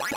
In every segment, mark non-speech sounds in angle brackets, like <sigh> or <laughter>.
Bye. <laughs>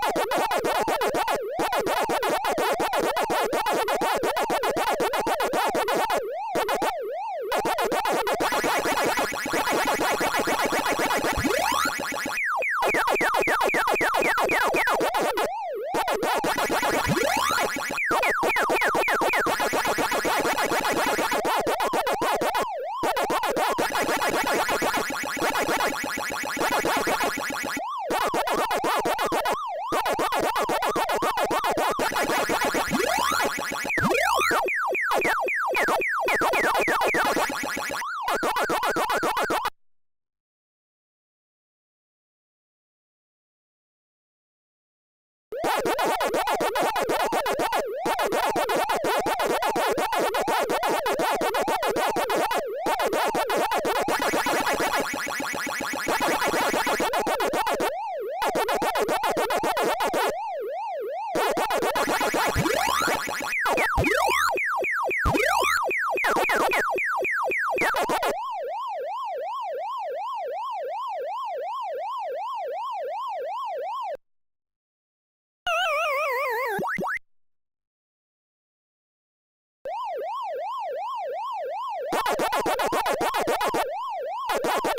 ha <laughs> ha!